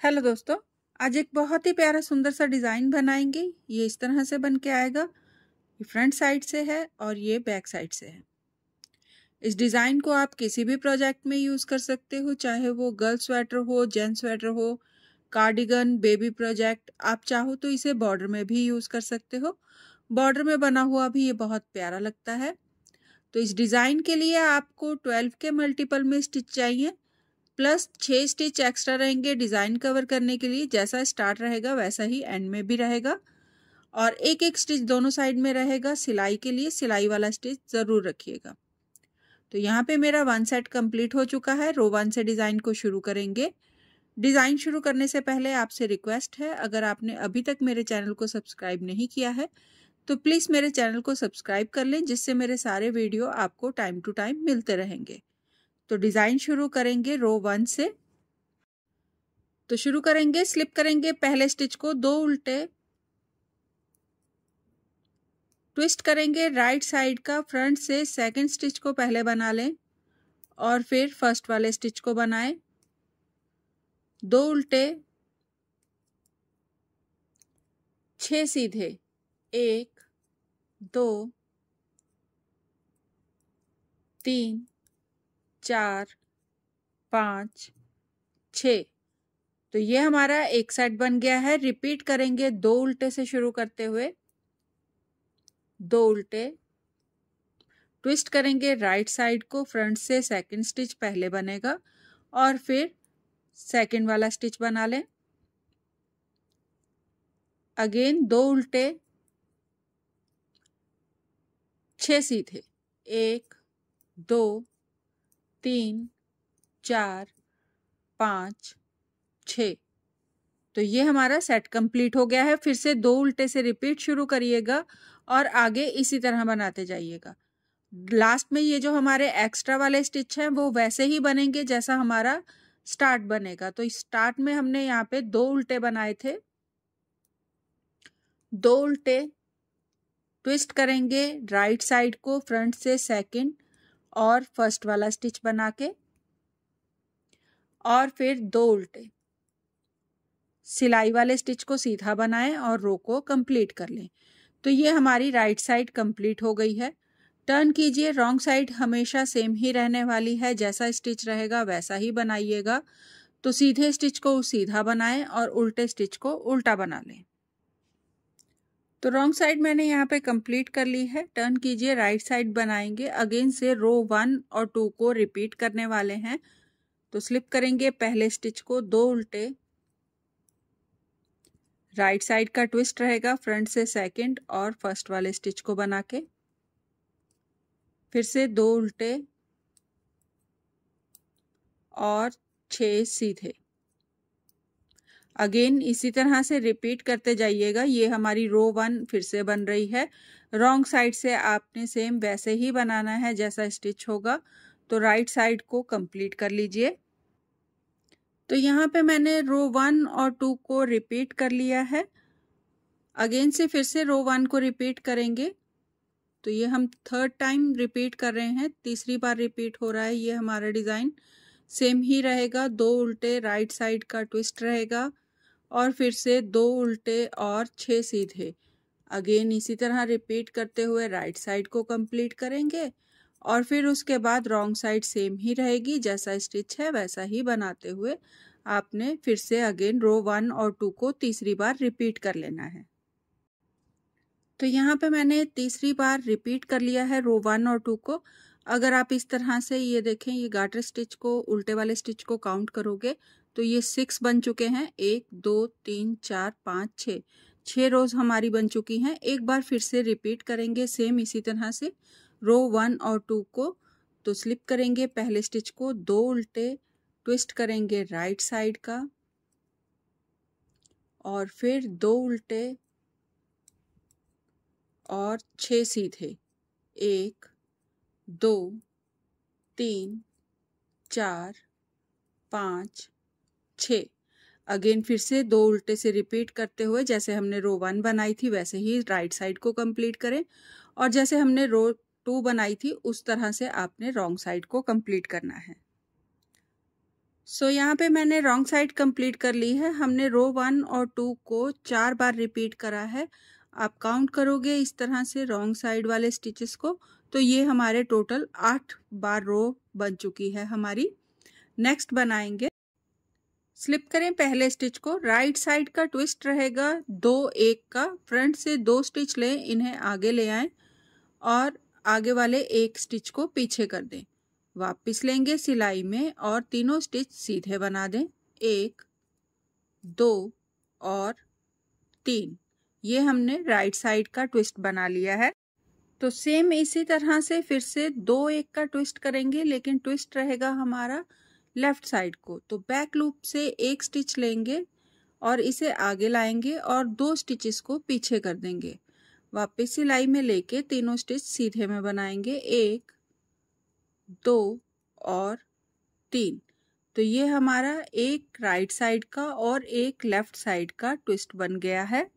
Hello दोस्तों, आज एक बहुत ही प्यारा सुंदर सा डिज़ाइन बनाएँगे। ये इस तरह से बन के आएगा। ये फ्रंट साइड से है और ये बैक साइड से है। इस डिज़ाइन को आप किसी भी प्रोजेक्ट में यूज़ कर सकते हो, चाहे वो गर्ल स्वेटर हो, जेंट्स स्वेटर हो, कार्डिगन, बेबी प्रोजेक्ट, आप चाहो तो इसे बॉर्डर में भी यूज़ कर सकते हो। बॉर्डर में बना हुआ भी ये बहुत प्यारा लगता है। तो इस डिज़ाइन के लिए आपको ट्वेल्व के मल्टीपल में स्टिच चाहिए। प्लस छः स्टिच एक्स्ट्रा रहेंगे डिज़ाइन कवर करने के लिए, जैसा स्टार्ट रहेगा वैसा ही एंड में भी रहेगा। और एक एक स्टिच दोनों साइड में रहेगा, सिलाई के लिए सिलाई वाला स्टिच ज़रूर रखिएगा। तो यहाँ पे मेरा वन सेट कंप्लीट हो चुका है रो वन से डिज़ाइन को शुरू करेंगे। डिज़ाइन शुरू करने से पहले आपसे रिक्वेस्ट है, अगर आपने अभी तक मेरे चैनल को सब्सक्राइब नहीं किया है तो प्लीज़ मेरे चैनल को सब्सक्राइब कर लें, जिससे मेरे सारे वीडियो आपको टाइम टू टाइम मिलते रहेंगे। तो डिज़ाइन शुरू करेंगे रो वन से। तो शुरू करेंगे, स्लिप करेंगे पहले स्टिच को, दो उल्टे। ट्विस्ट करेंगे राइट साइड का, फ्रंट से सेकंड स्टिच को पहले बना लें और फिर फ़र्स्ट वाले स्टिच को बनाएँ। दो उल्टे। छह सीधे। एक, दो, तीन चार, पाँच, छ। तो ये हमारा एक सेट बन गया है। रिपीट करेंगे दो उल्टे से शुरू करते हुए। दो उल्टे। ट्विस्ट करेंगे राइट साइड को, फ्रंट से, सेकंड स्टिच पहले बनेगा। और फिर सेकंड वाला स्टिच बना लें। अगेन दो उल्टे। छह सीधे। एक, दो तीन, चार, पाँच, छ। तो ये हमारा सेट कंप्लीट हो गया है। फिर से दो उल्टे से रिपीट शुरू करिएगा और आगे इसी तरह बनाते जाइएगा। लास्ट में ये जो हमारे एक्स्ट्रा वाले स्टिच हैं, वो वैसे ही बनेंगे जैसा हमारा स्टार्ट बनेगा। तो स्टार्ट में हमने यहाँ पे दो उल्टे बनाए थे। दो उल्टे ट्विस्ट करेंगे राइट साइड को फ्रंट से सेकंड और फ़र्स्ट वाला स्टिच बना के और फिर दो उल्टे। सिलाई वाले स्टिच को सीधा बनाएँ और रो को कंप्लीट कर लें। तो ये हमारी राइट साइड कंप्लीट हो गई है। टर्न कीजिए, रॉन्ग साइड हमेशा सेम ही रहने वाली है। जैसा स्टिच रहेगा वैसा ही बनाइएगा। तो सीधे स्टिच को सीधा बनाएँ और उल्टे स्टिच को उल्टा बना लें। तो रॉन्ग साइड मैंने यहाँ पे कंप्लीट कर ली है। टर्न कीजिए राइट साइड बनाएँगे। अगेन से रो वन और टू को रिपीट करने वाले हैं। तो स्लिप करेंगे पहले स्टिच को दो उल्टे। राइट साइड का ट्विस्ट रहेगा फ्रंट से सेकंड और फ़र्स्ट वाले स्टिच को बना के फिर से दो उल्टे और छह सीधे। अगेन इसी तरह से रिपीट करते जाइएगा। ये हमारी रो वन फिर से बन रही है। रॉन्ग साइड से आपने सेम वैसे ही बनाना है जैसा स्टिच होगा। तो राइट साइड को कंप्लीट कर लीजिए। तो यहाँ पे मैंने रो वन और टू को रिपीट कर लिया है। अगेन से फिर से रो वन को रिपीट करेंगे। तो ये हम थर्ड टाइम रिपीट कर रहे हैं। तीसरी बार रिपीट हो रहा है ये हमारा डिज़ाइन सेम ही रहेगा। दो उल्टे राइट साइड का ट्विस्ट रहेगा। और फिर से दो उल्टे और छः सीधे। अगेन इसी तरह रिपीट करते हुए राइट साइड को कंप्लीट करेंगे और फिर उसके बाद रॉन्ग साइड सेम ही रहेगी, जैसा स्टिच है वैसा ही बनाते हुए आपने फिर से अगेन रो वन और टू को तीसरी बार रिपीट कर लेना है। तो यहाँ पे मैंने तीसरी बार रिपीट कर लिया है रो वन और टू को। अगर आप इस तरह से ये देखें, ये गाटर स्टिच को, उल्टे वाले स्टिच को काउंट करोगे तो ये सिक्स बन चुके हैं। एक, दो, तीन, चार, पाँच छः छः रोज हमारी बन चुकी हैं। एक बार फिर से रिपीट करेंगे सेम इसी तरह से। रो वन और टू को तो स्लिप करेंगे। पहले स्टिच को दो उल्टे ट्विस्ट करेंगे राइट साइड का। और फिर दो उल्टे और छः सीधे। एक, दो, तीन, चार, पाँच छ। अगेन फिर से दो उल्टे से रिपीट करते हुए जैसे हमने रो वन बनाई थी वैसे ही राइट साइड को कंप्लीट करें। और जैसे हमने रो टू बनाई थी उस तरह से आपने रॉन्ग साइड को कंप्लीट करना है। सो so, यहाँ पे मैंने रॉन्ग साइड कंप्लीट कर ली है। हमने रो वन और टू को चार बार रिपीट करा है। आप काउंट करोगे इस तरह से रॉन्ग साइड वाले स्टिचेस को तो ये हमारे टोटल आठ बार रो बन चुकी है हमारी। नेक्स्ट बनाएँगे। स्लिप करें पहले स्टिच को। राइट साइड का ट्विस्ट रहेगा। दो एक का। फ्रंट से दो स्टिच लें, इन्हें आगे ले आएँ और आगे वाले एक स्टिच को पीछे कर दें। वापस लेंगे सिलाई में और तीनों स्टिच सीधे बना दें। एक, दो और तीन। ये हमने राइट साइड का ट्विस्ट बना लिया है। तो सेम इसी तरह से फिर से दो एक का ट्विस्ट करेंगे, लेकिन ट्विस्ट रहेगा हमारा लेफ़्ट साइड को। तो बैक लूप से एक स्टिच लेंगे और इसे आगे लाएँगे और दो स्टिचेस को पीछे कर देंगे। वापस सिलाई में लेके तीनों स्टिच सीधे में बनाएँगे। एक, दो और तीन। तो ये हमारा एक राइट साइड का और एक लेफ़्ट साइड का ट्विस्ट बन गया है।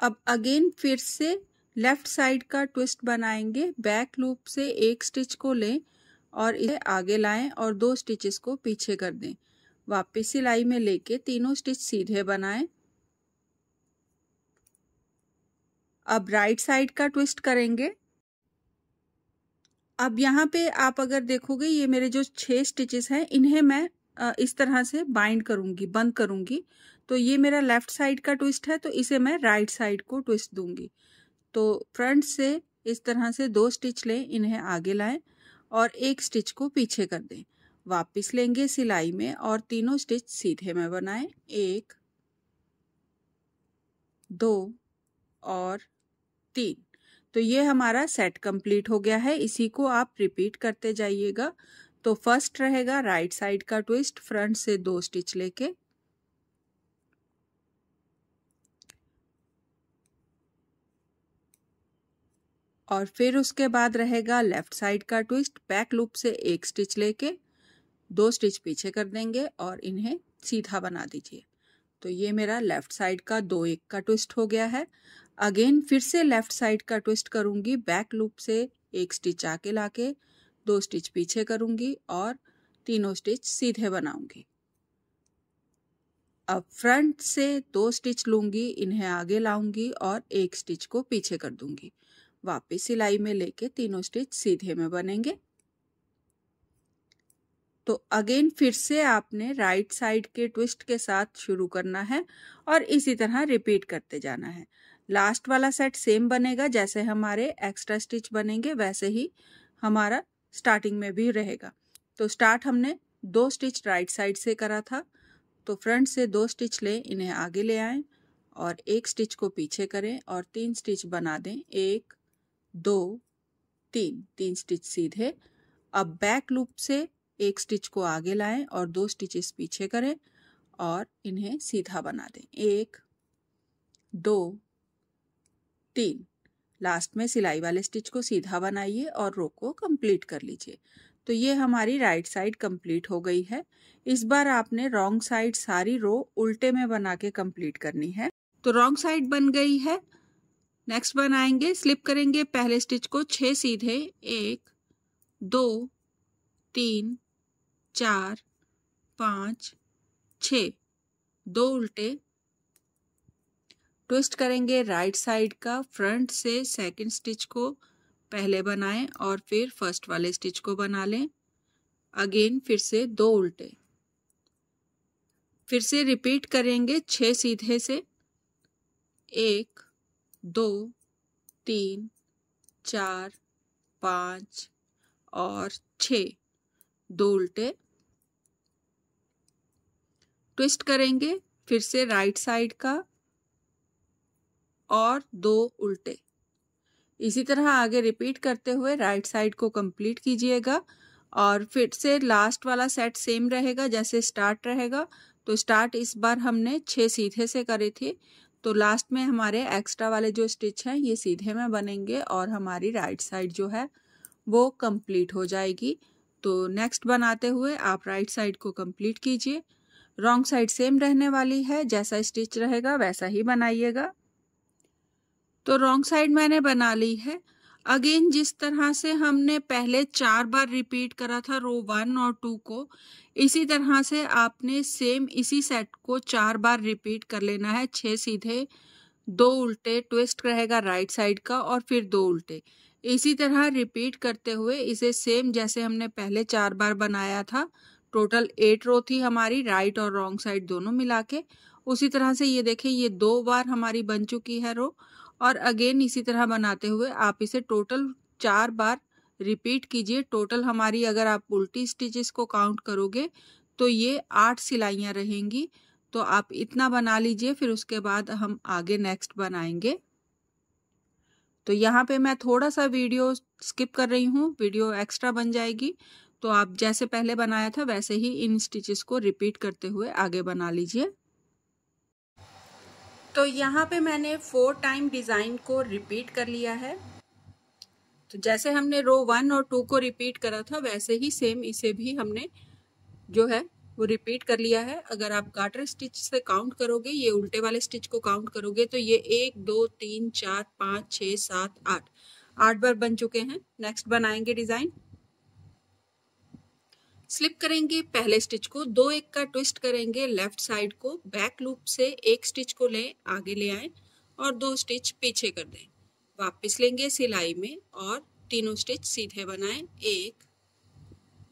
अब अगेन फिर से लेफ़्ट साइड का ट्विस्ट बनाएँगे। बैक लूप से एक स्टिच को लें और इसे आगे लाएँ और दो स्टिचेस को पीछे कर दें। वापस सिलाई में लेके तीनों स्टिच सीधे बनाएँ। अब राइट साइड का ट्विस्ट करेंगे। अब यहाँ पे आप अगर देखोगे, ये मेरे जो छह स्टिचेस हैं, इन्हें मैं इस तरह से बाइंड करूँगी, बंद करूँगी। तो ये मेरा लेफ़्ट साइड का ट्विस्ट है तो इसे मैं राइट साइड को ट्विस्ट दूँगी। तो फ्रंट से इस तरह से दो स्टिच लें, इन्हें आगे लाएँ। और एक स्टिच को पीछे कर दें। वापस लेंगे सिलाई में और तीनों स्टिच सीधे में बनाएँ। एक, दो और तीन। तो ये हमारा सेट कंप्लीट हो गया है। इसी को आप रिपीट करते जाइएगा। तो फ़र्स्ट रहेगा राइट साइड का ट्विस्ट, फ्रंट से दो स्टिच लेके और फिर उसके बाद रहेगा लेफ़्ट साइड का ट्विस्ट, बैक लूप से एक स्टिच लेके दो स्टिच पीछे कर देंगे और इन्हें सीधा बना दीजिए। तो ये मेरा लेफ़्ट साइड का दो एक का ट्विस्ट हो गया है। अगेन फिर से लेफ़्ट साइड का ट्विस्ट करूँगी, बैक लूप से एक स्टिच आके लाके दो स्टिच पीछे करूँगी और तीनों स्टिच सीधे बनाऊँगी। अब फ्रंट से दो स्टिच लूँगी, इन्हें आगे लाऊँगी और एक स्टिच को पीछे कर दूँगी। वापस सिलाई में लेके तीनों स्टिच सीधे में बनेंगे। तो अगेन फिर से आपने राइट साइड के ट्विस्ट के साथ शुरू करना है और इसी तरह रिपीट करते जाना है। लास्ट वाला सेट सेम बनेगा, जैसे हमारे एक्स्ट्रा स्टिच बनेंगे, वैसे ही हमारा स्टार्टिंग में भी रहेगा। तो स्टार्ट हमने दो स्टिच राइट साइड से करा था तो फ्रंट से दो स्टिच लें, इन्हें आगे ले आएँ और एक स्टिच को पीछे करें और तीन स्टिच बना दें, एक दो, तीन तीन स्टिच सीधे। अब बैक लूप से एक स्टिच को आगे लाएँ और दो स्टिचेस पीछे करें और इन्हें सीधा बना दें। एक, दो, तीन। लास्ट में सिलाई वाले स्टिच को सीधा बनाइए और रो को कंप्लीट कर लीजिए। तो ये हमारी राइट साइड कंप्लीट हो गई है। इस बार आपने रॉन्ग साइड सारी रो उल्टे में बना के कंप्लीट करनी है। तो रॉन्ग साइड बन गई है। नेक्स्ट बनाएँगे स्लिप करेंगे, पहले स्टिच को, छह सीधे, एक, दो, तीन, चार, पाँच छ दो उल्टे। ट्विस्ट करेंगे राइट साइड का फ्रंट से सेकंड स्टिच को पहले बनाएँ और फिर फ़र्स्ट वाले स्टिच को बना लें। अगेन फिर से दो उल्टे। फिर से रिपीट करेंगे, छह सीधे से, एक दो, तीन, चार, पाँच और छ। दो उल्टे। ट्विस्ट करेंगे फिर से राइट साइड का और दो उल्टे। इसी तरह आगे रिपीट करते हुए राइट साइड को कंप्लीट कीजिएगा और फिर से लास्ट वाला सेट सेम रहेगा जैसे स्टार्ट रहेगा। तो स्टार्ट इस बार हमने छः सीधे से करे थे। तो लास्ट में हमारे एक्स्ट्रा वाले जो स्टिच हैं, ये सीधे में बनेंगे और हमारी राइट साइड जो है, वो कंप्लीट हो जाएगी। तो नेक्स्ट बनाते हुए आप राइट साइड को कंप्लीट कीजिए। रॉन्ग साइड सेम रहने वाली है, जैसा स्टिच रहेगा, वैसा ही बनाइएगा। तो रॉन्ग साइड मैंने बना ली है। अगेन जिस तरह से हमने पहले चार बार रिपीट करा था रो वन और टू को, इसी तरह से आपने सेम इसी सेट को चार बार रिपीट कर लेना है। छह सीधे, दो उल्टे ट्विस्ट रहेगा राइट साइड का और फिर दो उल्टे। इसी तरह रिपीट करते हुए इसे सेम जैसे हमने पहले चार बार बनाया था। टोटल एट रो थी हमारी राइट और रॉन्ग साइड दोनों मिला के। उसी तरह से ये देखें, ये दो बार हमारी बन चुकी है रो और अगेन इसी तरह बनाते हुए आप इसे टोटल चार बार रिपीट कीजिए। टोटल हमारी अगर आप उल्टी स्टिचेस को काउंट करोगे तो ये आठ सिलाइयाँ रहेंगी। तो आप इतना बना लीजिए, फिर उसके बाद हम आगे नेक्स्ट बनाएँगे। तो यहाँ पे मैं थोड़ा सा वीडियो स्किप कर रही हूँ वीडियो एक्स्ट्रा बन जाएगी। तो आप जैसे पहले बनाया था, वैसे ही इन स्टिचेस को रिपीट करते हुए आगे बना लीजिए। तो यहाँ पे मैंने फोर टाइम डिज़ाइन को रिपीट कर लिया है। तो जैसे हमने रो वन और टू को रिपीट करा था, वैसे ही सेम इसे भी हमने जो है, वो रिपीट कर लिया है। अगर आप गाटर स्टिच से काउंट करोगे, ये उल्टे वाले स्टिच को काउंट करोगे तो ये एक, दो, तीन, चार, पाँच छः सात, आठ आठ बार बन चुके हैं। नेक्स्ट बनाएँगे डिज़ाइन स्लिप करेंगे, पहले स्टिच को दो एक का ट्विस्ट करेंगे, लेफ़्ट साइड को बैक लूप से एक स्टिच को लें, आगे ले आए और दो स्टिच पीछे कर दें। वापस लेंगे सिलाई में और तीनों स्टिच सीधे बनाएँ। एक,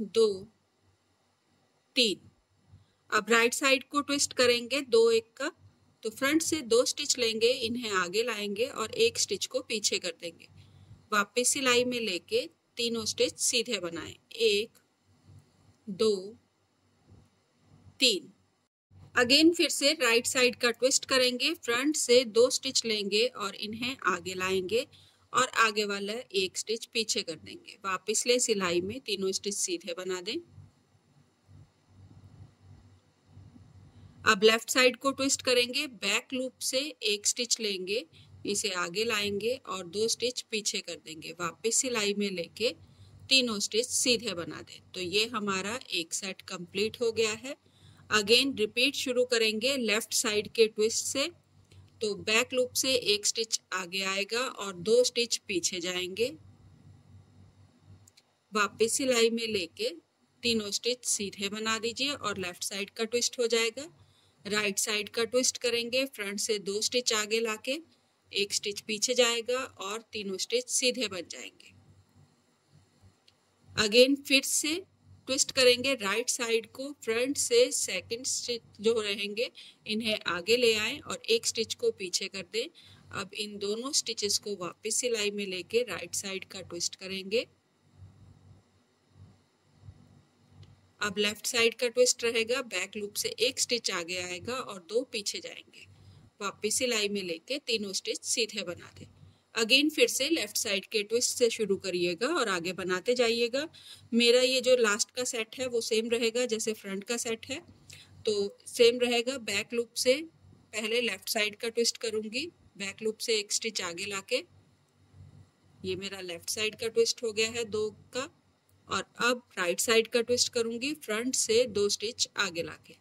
दो, तीन। अब राइट साइड को ट्विस्ट करेंगे दो एक का तो फ्रंट से दो स्टिच लेंगे, इन्हें आगे लाएँगे और एक स्टिच को पीछे कर देंगे। वापस सिलाई में लेके तीनों स्टिच सीधे बनाएँ। एक दो, तीन। अगेन फिर से राइट साइड का ट्विस्ट करेंगे फ्रंट से दो स्टिच लेंगे और इन्हें आगे लाएँगे और आगे वाला एक स्टिच पीछे कर देंगे। वापस ले सिलाई में तीनों स्टिच सीधे बना दें। अब लेफ़्ट साइड को ट्विस्ट करेंगे बैक लूप से एक स्टिच लेंगे, इसे आगे लाएँगे और दो स्टिच पीछे कर देंगे। वापस सिलाई में लेके तीनों स्टिच सीधे बना दें। तो ये हमारा एक सेट कंप्लीट हो गया है। अगेन रिपीट शुरू करेंगे लेफ़्ट साइड के ट्विस्ट से। तो बैक लूप से एक स्टिच आगे आएगा और दो स्टिच पीछे जाएँगे। वापस सिलाई में लेके तीनों स्टिच सीधे बना दीजिए और लेफ़्ट साइड का ट्विस्ट हो जाएगा। राइट साइड का ट्विस्ट करेंगे, फ्रंट से दो स्टिच आगे लाके। एक स्टिच पीछे जाएगा और तीनों स्टिच सीधे बन जाएँगे। अगेन फिर से ट्विस्ट करेंगे। राइट साइड को फ्रंट से सेकंड स्टिच जो रहेंगे, इन्हें आगे ले आए और एक स्टिच को पीछे कर दें। अब इन दोनों स्टिचेस को वापस सिलाई में लेके राइट साइड का ट्विस्ट करेंगे। अब लेफ़्ट साइड का ट्विस्ट रहेगा बैक लूप से एक स्टिच आगे आएगा और दो पीछे जाएँगे। वापस सिलाई में लेके तीनों स्टिच सीधे बना दें। अगेन फिर से लेफ़्ट साइड के ट्विस्ट से शुरू करिएगा और आगे बनाते जाइएगा। मेरा ये जो लास्ट का सेट है, वो सेम रहेगा जैसे फ्रंट का सेट है। तो सेम रहेगा बैक लूप से पहले लेफ़्ट साइड का ट्विस्ट करूँगी। बैक लूप से एक स्टिच आगे लाके। ये मेरा लेफ़्ट साइड का ट्विस्ट हो गया है दो का। और अब राइट साइड का ट्विस्ट करूँगी फ्रंट से दो स्टिच आगे लाके।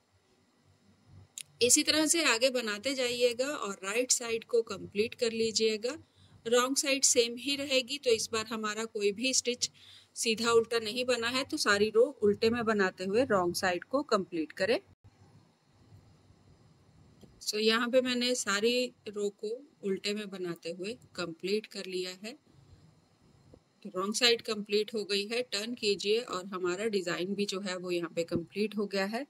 इसी तरह से आगे बनाते जाइएगा और राइट साइड को कंप्लीट कर लीजिएगा। रॉन्ग साइड सेम ही रहेगी तो इस बार हमारा कोई भी स्टिच सीधा उल्टा नहीं बना है तो सारी रो उल्टे में बनाते हुए रॉन्ग साइड को कंप्लीट करें। सो so, यहाँ पे मैंने सारी रो को उल्टे में बनाते हुए कंप्लीट कर लिया है। तो रॉन्ग साइड कंप्लीट हो गई है टर्न कीजिए और हमारा डिज़ाइन भी जो है वो यहाँ पे कंप्लीट हो गया है।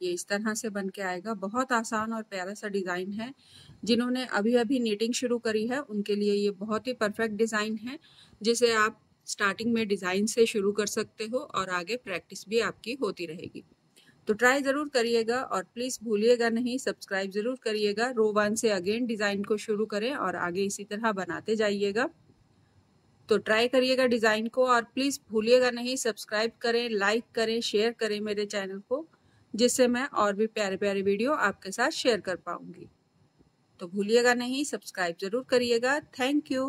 ये इस तरह से बन के आएगा। बहुत आसान और प्यारा सा डिज़ाइन है। जिन्होंने अभी अभी नीटिंग शुरू करी है, उनके लिए ये बहुत ही परफेक्ट डिज़ाइन है, जिसे आप स्टार्टिंग में डिज़ाइन से शुरू कर सकते हो और आगे प्रैक्टिस भी आपकी होती रहेगी। तो ट्राई ज़रूर करिएगा और प्लीज़ भूलिएगा नहीं सब्सक्राइब ज़रूर करिएगा रो वन से अगेन डिज़ाइन को शुरू करें और आगे इसी तरह बनाते जाइएगा। तो ट्राई करिएगा डिज़ाइन को और प्लीज़ भूलिएगा नहीं सब्सक्राइब करें लाइक करें शेयर करें मेरे चैनल को, जिससे मैं और भी प्यारे प्यारे वीडियो आपके साथ शेयर कर पाऊँगी। तो भूलिएगा नहीं सब्सक्राइब ज़रूर करिएगा। Thank you.